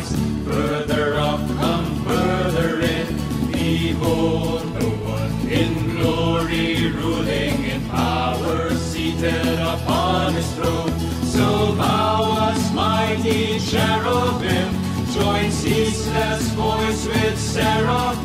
Further off come further in, behold, no one in glory, ruling in power, seated upon his throne. So bow us, mighty cherubim, join ceaseless voice with seraphim.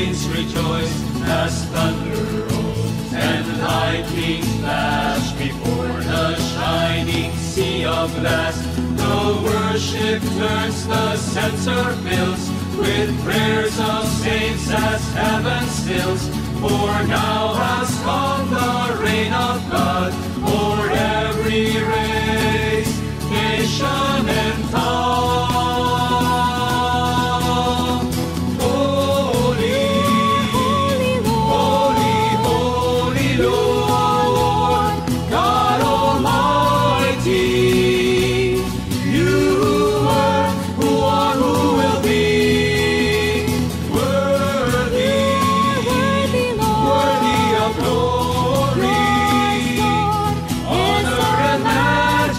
saints rejoiced as thunder rolls and lightning flash before the shining sea of glass. The worship turns, the censer fills with prayers of saints as heaven stills. For now has come the reign of God, for every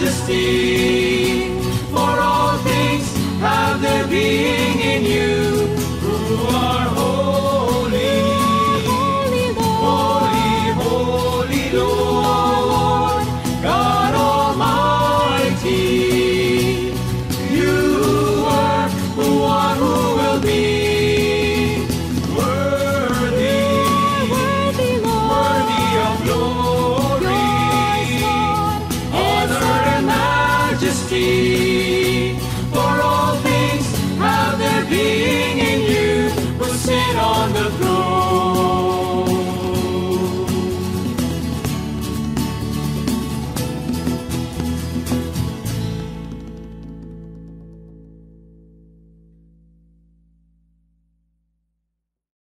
majesty. For all things have their being in you, ti.